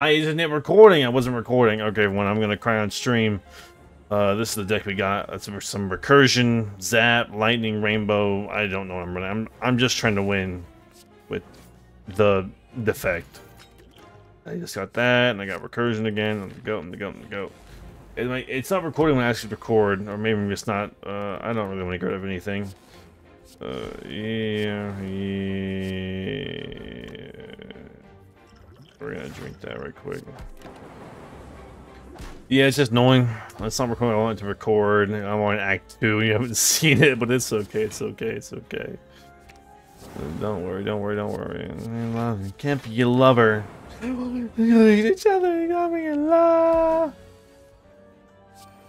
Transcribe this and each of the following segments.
I isn't it recording? I wasn't recording. Okay, everyone, I'm gonna cry on stream. Uh, this is the deck we got. That's some recursion, zap, lightning, rainbow. I don't know what I'm running. I'm I'm just trying to win with the defect. I just got that, and I got recursion again, and the goat, and the goat. It, like, it's not recording when I actually record, or maybe I'm not. Uh, I don't really want to get rid of anything. Uh, yeah, yeah. We're gonna drink that right quick. Yeah, it's just knowing. That's not recording. I want to record. I want to Act 2. You haven't seen it, but it's okay. It's okay. It's okay. Don't worry. Don't worry. Don't worry. You can't be your lover. Each other. You got me in love.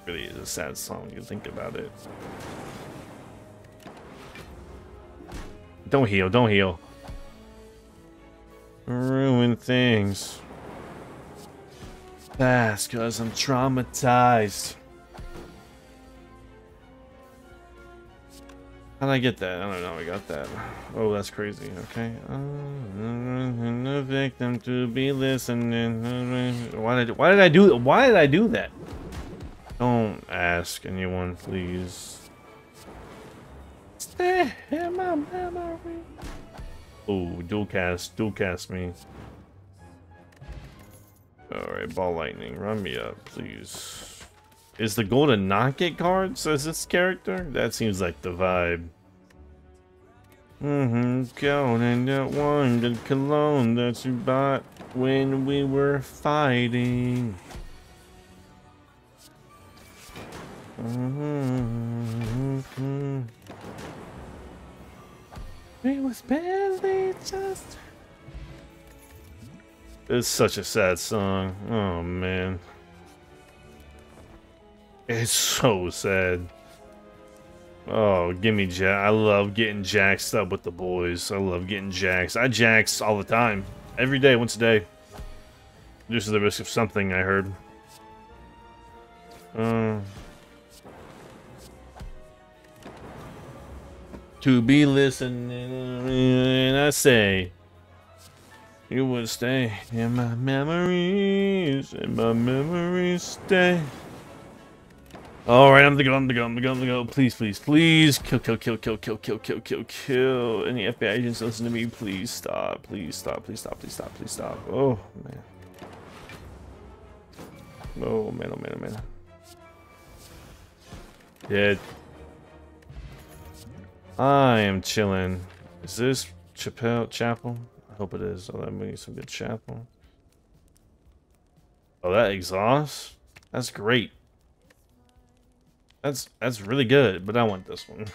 Really is a sad song. You think about it. Don't heal. Don't heal. Ruin things. Fast, cause I'm traumatized. How'd I get that? I don't know. I got that. Oh, that's crazy. Okay. I'm a victim to be listening. Why did Why did I do Why did I do that? Don't ask anyone, please. Stay in my memory. Oh, dual cast, dual cast me. Alright, ball lightning, run me up, please. Is the goal to not get cards as this character? That seems like the vibe. Mm-hmm, going that one, the cologne that you bought when we were fighting. Mm We was barely just. It's such a sad song. Oh man. It's so sad. Oh, give me Jack. I love getting jaxed up with the boys. I love getting jaxed. I jacks all the time. Every day, once a day. Just at the risk of something I heard. Uh, to be listening, and I say, you would stay in my memories, in my memories stay. All right, I'm the go, I'm the go, I'm the go, I'm the go. Please, please, please, kill, kill, kill, kill, kill, kill, kill, kill, kill. Any FBI agents listen to me? Please stop, please stop, please stop, please stop, please stop. Oh man. Oh man, oh man, oh man. Dead. I am chilling. Is this Chappelle Chapel? I hope it is. Oh, that means some good chapel. Oh, that exhaust? That's great. That's that's really good, but I want this one.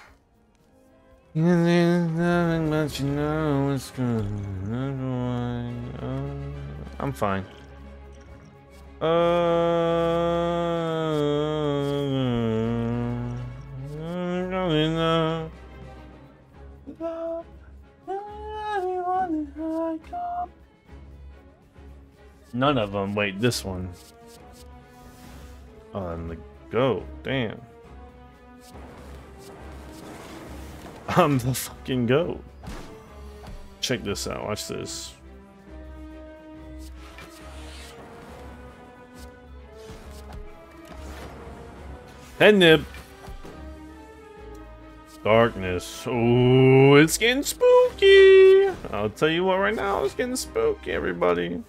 nothing but you know it's good. I'm fine. Uh, None of them. Wait, this one. On the go. Damn. I'm the fucking goat. Check this out. Watch this. Head nib. Darkness. Oh, it's getting spooky. I'll tell you what right now, it's getting spooky, everybody.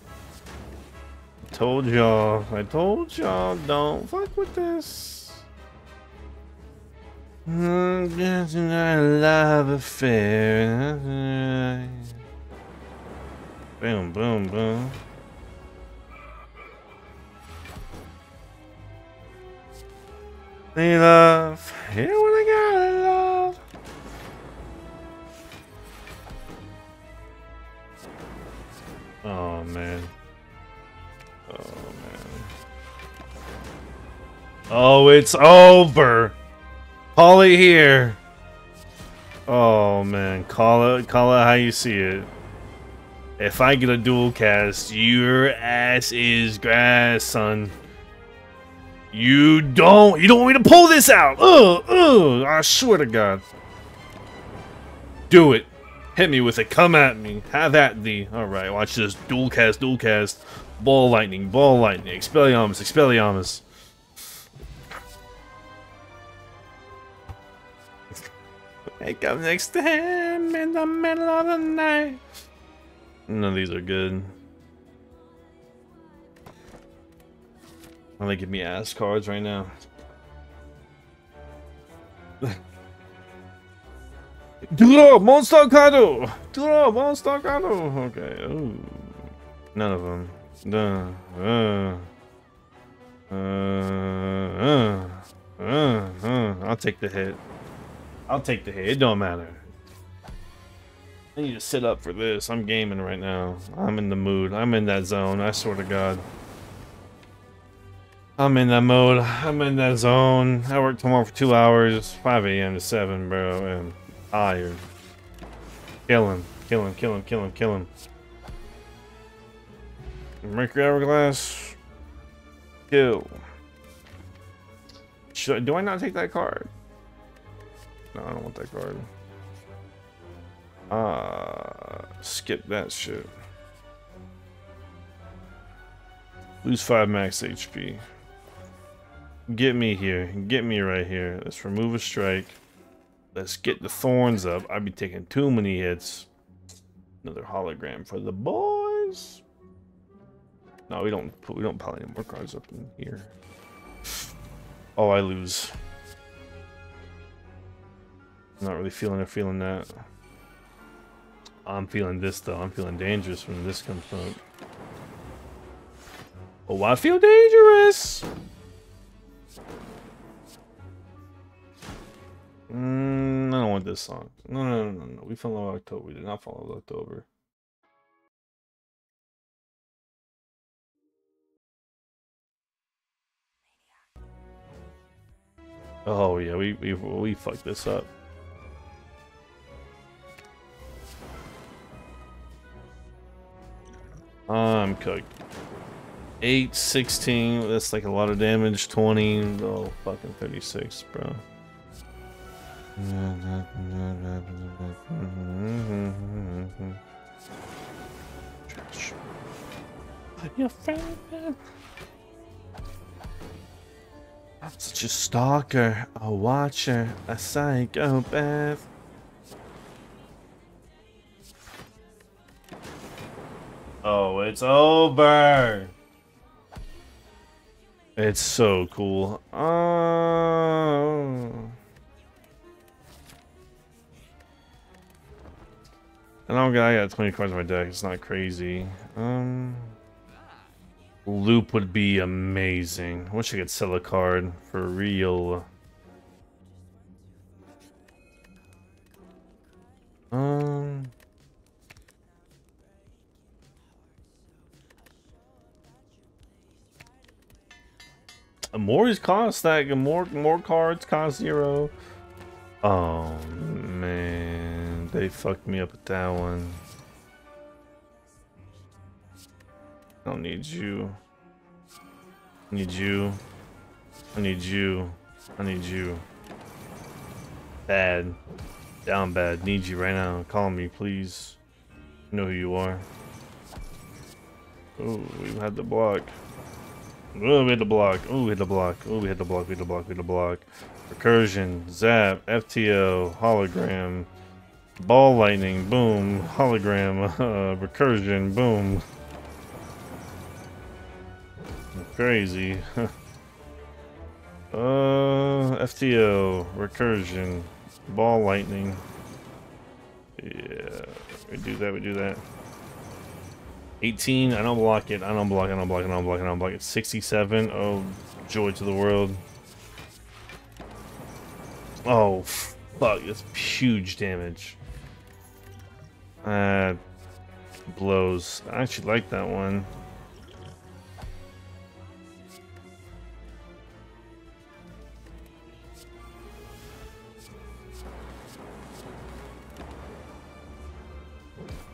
Told y'all. I told y'all, don't fuck with this. I'm getting a love affair. Boom, boom, boom. They love. Here when I Oh, it's over. Polly here. Oh man, call it, call it how you see it. If I get a dual cast, your ass is grass, son. You don't. You don't want me to pull this out. Ugh, ugh. I swear to God. Do it. Hit me with it. Come at me. Have at thee. All right. Watch this. Dual cast. Dual cast. Ball lightning, ball lightning, Expelliarmus, Expelliarmus. Wake up next to him in the middle of the night. None of these are good. Only give me ass cards right now. Duro, Monster Kado! Duro, Monster Kado! Okay, ooh. None of them. Duh. Uh. Uh, uh, uh, uh. I'll take the hit. I'll take the hit. It don't matter. I need to sit up for this. I'm gaming right now. I'm in the mood. I'm in that zone. I swear to God. I'm in that mode. I'm in that zone. I work tomorrow for two hours. 5 a.m. to 7, bro. And tired. Kill him. Kill him. Kill him. Kill him. Kill him. Mercury Hourglass. Kill. Should, do I not take that card? No, I don't want that card. Ah, uh, skip that shit. Lose 5 max HP. Get me here. Get me right here. Let's remove a strike. Let's get the thorns up. I'd be taking too many hits. Another hologram for the boys. No, we don't put we don't pile any more cards up in here. Oh, I lose. Not really feeling or feeling that. I'm feeling this though. I'm feeling dangerous when this comes up. Oh, I feel dangerous. Mm, I don't want this song. No, no, no, no. We follow October. We did not follow October. Oh yeah, we we we fucked this up. I'm cooked. 8, 16, that's like a lot of damage. 20, oh, fucking 36, bro. Trash. Your friend. I'm such a stalker, a watcher, a psychopath. Oh, it's over. It's so cool. Oh. I don't got I got 20 cards in my deck. It's not crazy. Um Loop would be amazing. I wish I could sell a card for real. Um More is cost that more more cards cost zero. Oh man, they fucked me up with that one. I don't need you. I need you. I need you. I need you. Bad. Down bad. Need you right now. Call me, please. Know who you are. Oh, we had the block. Oh, we hit the block. Oh, we hit the block. Oh, we hit the block. We hit the block. We hit the block. Recursion, Zap, FTO, Hologram, Ball Lightning, boom, Hologram, uh, Recursion, boom. Crazy. uh, FTO, Recursion, Ball Lightning. Yeah, we do that, we do that. 18, I don't block it, I don't block it, I don't block it, I don't block it, I don't block it. 67, oh, joy to the world. Oh, fuck, that's huge damage. Uh, blows. I actually like that one.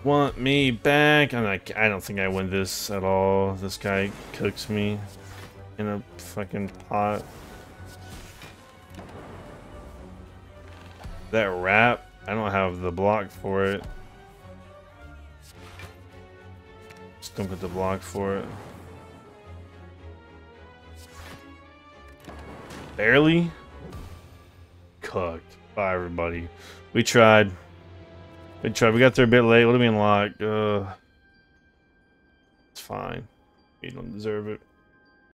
want me back. I'm like, I don't think I win this at all. This guy cooks me in a fucking pot. That wrap, I don't have the block for it. Just don't put the block for it. Barely cooked by everybody. We tried. We tried. We got there a bit late. What do we unlock? Uh, it's fine. You don't deserve it.